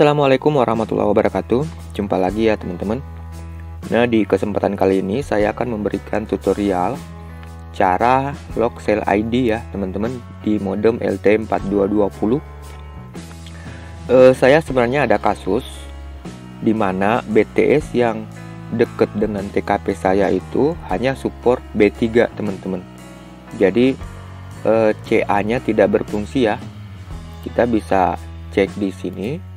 Assalamualaikum warahmatullahi wabarakatuh. Jumpa lagi ya teman-teman. Nah di kesempatan kali ini saya akan memberikan tutorial Cara lock cell ID ya teman-teman Di modem LT4220 eh, Saya sebenarnya ada kasus Di mana BTS yang deket dengan TKP saya itu Hanya support B3 teman-teman. Jadi eh, CA nya tidak berfungsi ya. Kita bisa cek di sini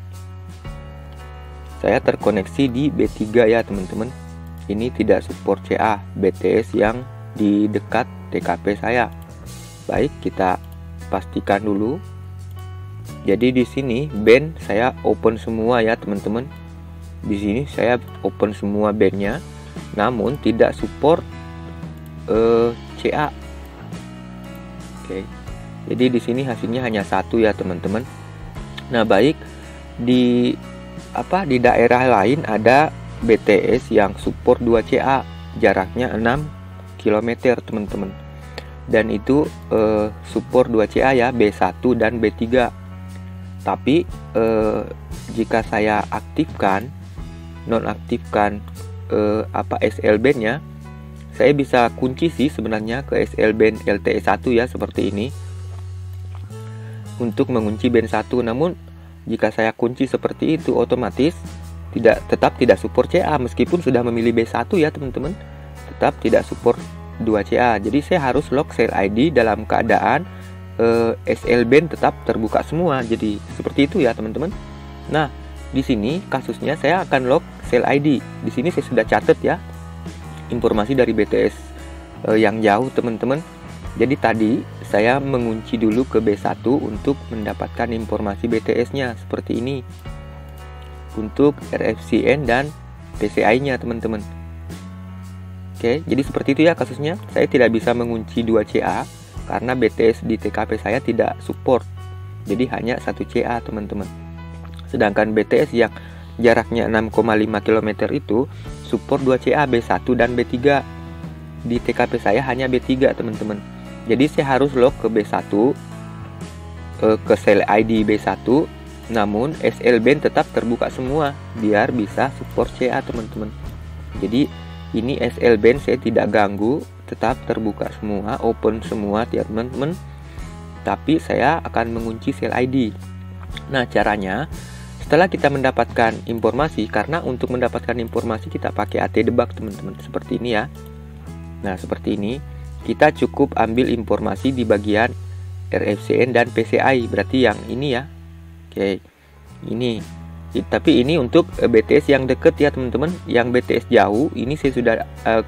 saya terkoneksi di B3 ya teman-teman. Ini tidak support CA BTS yang di dekat TKP saya. Baik kita pastikan dulu. Jadi di sini band saya open semua ya teman-teman. Di sini saya open semua bandnya namun tidak support eh, CA oke. Jadi di sini hasilnya hanya satu ya teman-teman. Nah baik. Di apa di daerah lain ada BTS yang support 2CA jaraknya 6 km teman-teman. Dan itu eh, support 2CA ya B1 dan B3 tapi eh, jika saya aktifkan nonaktifkan eh, apa SL bandnya saya bisa kunci sih sebenarnya ke SL band LTE 1 ya seperti ini. Untuk mengunci band 1 namun jika saya kunci seperti itu otomatis tidak tetap tidak support CA meskipun sudah memilih B1 ya teman-teman. Tetap tidak support 2CA. Jadi saya harus lock cell ID dalam keadaan eh, band tetap terbuka semua. Jadi seperti itu ya teman-teman. Nah, di sini kasusnya saya akan lock cell ID. Di sini saya sudah catat ya informasi dari BTS eh, yang jauh teman-teman. Jadi tadi saya mengunci dulu ke B1 untuk mendapatkan informasi BTS-nya seperti ini. Untuk RFCN dan PCI-nya teman-teman. Oke, jadi seperti itu ya kasusnya. Saya tidak bisa mengunci 2 CA karena BTS di TKP saya tidak support. Jadi hanya satu CA teman-teman. Sedangkan BTS yang jaraknya 6,5 km itu support 2 CA B1 dan B3. Di TKP saya hanya B3 teman-teman jadi saya harus log ke B1 eh, ke sel ID B1 namun SL band tetap terbuka semua biar bisa support CA teman-teman. Jadi ini SL band saya tidak ganggu tetap terbuka semua open semua ya teman-teman. Tapi saya akan mengunci sel ID nah caranya setelah kita mendapatkan informasi karena untuk mendapatkan informasi kita pakai AT debug teman-teman. Seperti ini ya. Nah seperti ini kita cukup ambil informasi di bagian RFCN dan PCI berarti yang ini ya. Oke ini. Tapi ini untuk eh, BTS yang deket ya teman-teman. Yang BTS jauh ini saya sudah uh,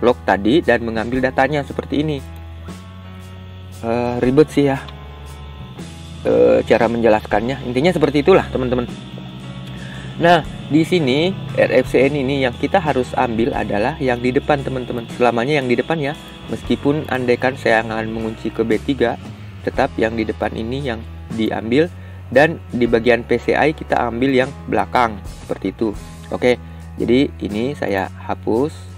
log tadi dan mengambil datanya seperti ini. Uh, ribet sih ya uh, cara menjelaskannya. Intinya seperti itulah teman-teman Nah, di sini RFCN ini yang kita harus ambil adalah yang di depan teman-teman. Selamanya yang di depan ya. Meskipun andaikan saya akan mengunci ke B3, tetap yang di depan ini yang diambil dan di bagian PCI kita ambil yang belakang seperti itu. Oke. Jadi ini saya hapus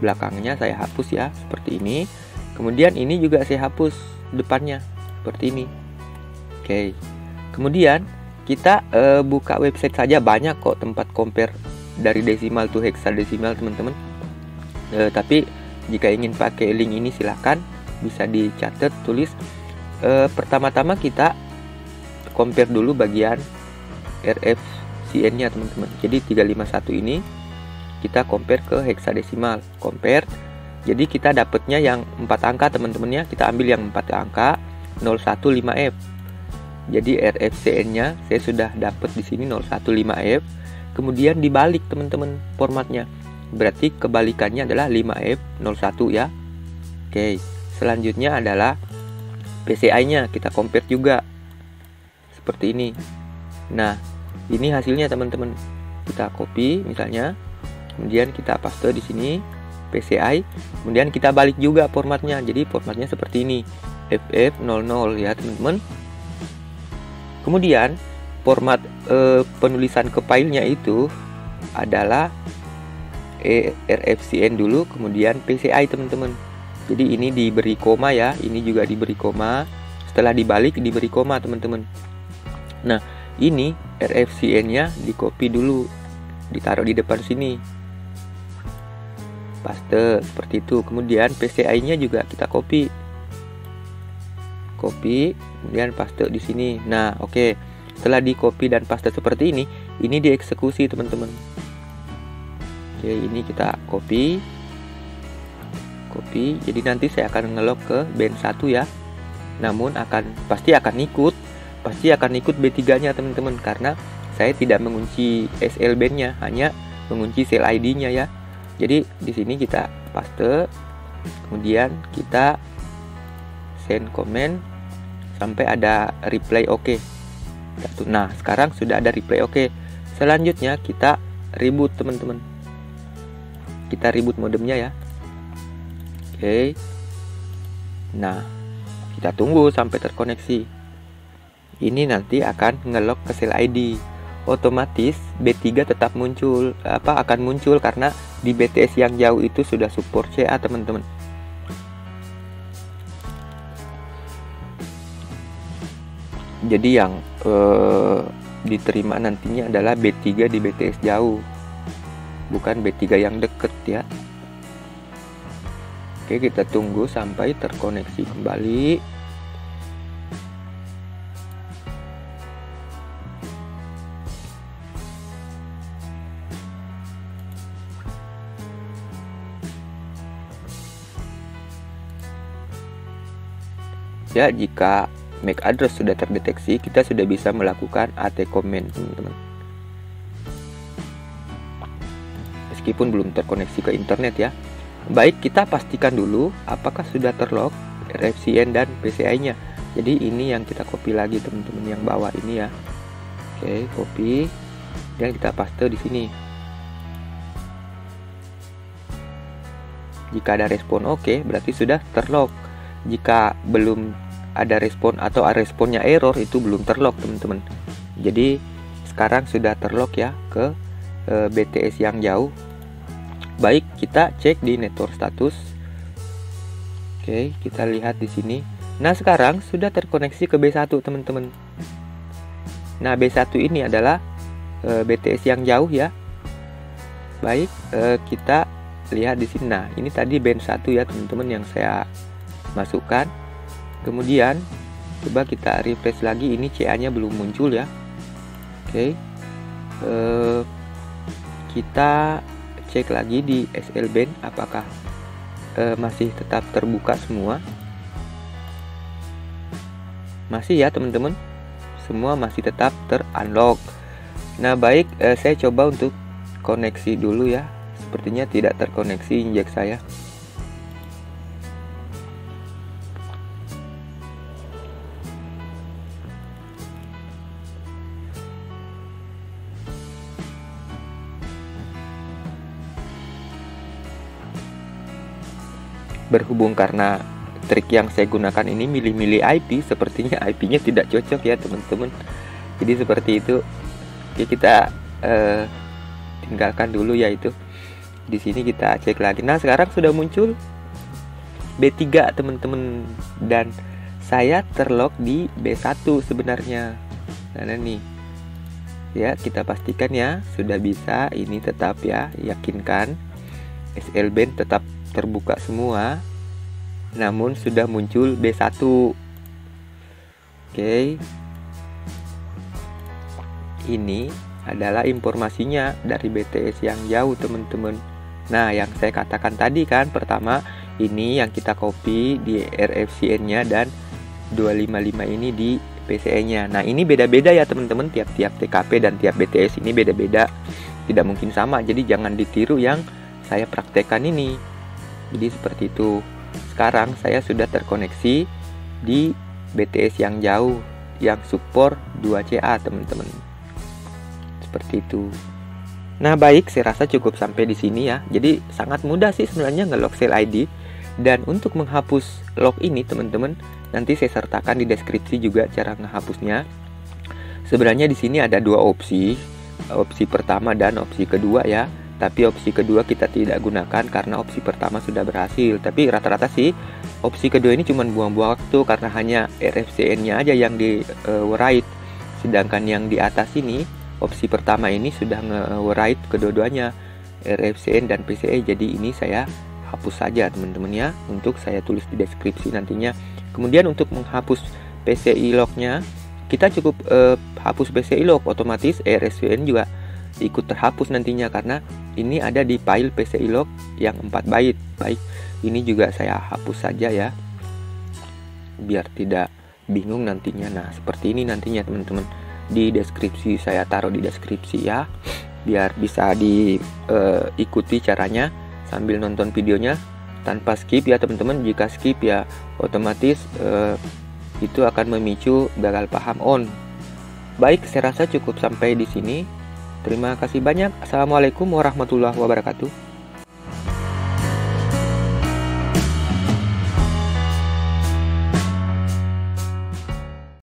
belakangnya saya hapus ya seperti ini. Kemudian ini juga saya hapus depannya seperti ini. Oke. Kemudian kita uh, buka website saja. Banyak kok tempat compare dari desimal to hexadesimal teman-teman. Uh, tapi jika ingin pakai link ini silahkan bisa dicatat tulis. Uh, pertama-tama kita compare dulu bagian RFCN nya teman-teman. Jadi 351 ini kita compare ke hexadesimal. Compare. Jadi kita dapatnya yang 4 angka teman-teman ya. Kita ambil yang 4 angka 015F jadi RFCN-nya saya sudah dapat di sini 015F. Kemudian dibalik teman-teman formatnya. Berarti kebalikannya adalah 5F01 ya. Oke, selanjutnya adalah PCI-nya kita compare juga. Seperti ini. Nah, ini hasilnya teman-teman. Kita copy misalnya. Kemudian kita paste di sini PCI. Kemudian kita balik juga formatnya. Jadi formatnya seperti ini. FF00 ya teman-teman Kemudian format e, penulisan ke filenya itu adalah e, RFCN dulu, kemudian PCI teman-teman. Jadi ini diberi koma ya, ini juga diberi koma. Setelah dibalik diberi koma teman-teman. Nah, ini RFCN-nya di copy dulu, ditaruh di depan sini. Paste seperti itu. Kemudian PCI-nya juga kita copy. Copy, kemudian paste di sini. Nah, oke. Okay. Setelah di copy dan paste seperti ini, ini dieksekusi, teman-teman. Oke, ini kita copy. Copy. Jadi nanti saya akan ngelok ke band 1 ya. Namun akan pasti akan ikut pasti akan ikut B3 nya teman-teman karena saya tidak mengunci SL band-nya hanya mengunci sel ID-nya ya jadi di sini kita paste kemudian kita send comment sampai ada reply oke okay. nah sekarang sudah ada reply oke okay. selanjutnya kita reboot teman-teman kita reboot modemnya ya oke okay. nah kita tunggu sampai terkoneksi ini nanti akan ngelok ke sel ID otomatis B3 tetap muncul apa akan muncul karena di BTS yang jauh itu sudah support CA teman-teman jadi yang eh, diterima nantinya adalah B3 di BTS jauh. Bukan B3 yang deket ya. Oke kita tunggu sampai terkoneksi kembali. Ya, jika MAC address sudah terdeteksi, kita sudah bisa melakukan AT comment, teman-teman. Meskipun belum terkoneksi ke internet ya. Baik, kita pastikan dulu apakah sudah terlog RFCN dan PCI-nya. Jadi ini yang kita copy lagi teman-teman yang bawah ini ya. Oke, copy dan kita paste di sini. Jika ada respon oke, berarti sudah terlog. Jika belum ada respon atau responnya error itu belum terlock teman-teman. Jadi sekarang sudah terlock ya ke e, BTS yang jauh. Baik kita cek di network status. Oke kita lihat di sini. Nah sekarang sudah terkoneksi ke B1 teman-teman. Nah B1 ini adalah e, BTS yang jauh ya. Baik e, kita lihat di sini. Nah ini tadi band 1 ya teman-teman yang saya masukkan kemudian coba kita refresh lagi ini CA nya belum muncul ya. Oke. Okay. uh, kita cek lagi di SL band apakah uh, masih tetap terbuka semua? Masih ya teman-teman? Semua masih tetap terunlock. Nah baik uh, saya coba untuk koneksi dulu ya. Sepertinya tidak terkoneksi injek saya berhubung karena trik yang saya gunakan ini milih-milih IP sepertinya IP-nya tidak cocok ya teman-teman. Jadi seperti itu. Oke, kita uh, tinggalkan dulu ya itu. Di sini kita cek lagi. Nah sekarang sudah muncul B3 teman-teman. Dan saya terlog di B1 sebenarnya. Nah nih. Ya kita pastikan ya sudah bisa. Ini tetap ya yakinkan. SL band tetap terbuka semua namun sudah muncul B1 oke. Ini adalah informasinya dari BTS yang jauh teman-teman. Nah yang saya katakan tadi kan pertama ini yang kita copy di RFCN nya dan 255 ini di PCE nya nah ini beda-beda ya teman-teman. Tiap-tiap TKP dan tiap BTS ini beda-beda. Tidak mungkin sama jadi jangan ditiru yang saya praktekkan ini jadi seperti itu. Sekarang saya sudah terkoneksi di BTS yang jauh yang support 2CA teman-teman. Seperti itu. Nah baik saya rasa cukup sampai di sini ya. Jadi sangat mudah sih sebenarnya ngelog sel ID dan untuk menghapus log ini teman-teman nanti saya sertakan di deskripsi juga cara menghapusnya. Sebenarnya di sini ada dua opsi. Opsi pertama dan opsi kedua ya tapi opsi kedua kita tidak gunakan karena opsi pertama sudah berhasil. Tapi rata-rata sih opsi kedua ini cuma buang-buang waktu karena hanya RFCN nya aja yang di uh, write. Sedangkan yang di atas ini opsi pertama ini sudah nge-write kedua-duanya RFCN dan PCE jadi ini saya hapus saja teman-teman ya. Untuk saya tulis di deskripsi nantinya. Kemudian untuk menghapus PCI lognya kita cukup eh, hapus PCI log. Otomatis RFCN juga ikut terhapus nantinya karena ini ada di file PCI log yang 4 byte. Baik ini juga saya hapus saja ya. Biar tidak bingung nantinya. Nah seperti ini nantinya teman-teman. Di deskripsi saya taruh di deskripsi ya. Biar bisa diikuti uh, caranya sambil nonton videonya tanpa skip ya teman-teman. Jika skip ya otomatis uh, itu akan memicu gagal paham on. Baik saya rasa cukup sampai di sini terima kasih banyak. Assalamualaikum warahmatullahi wabarakatuh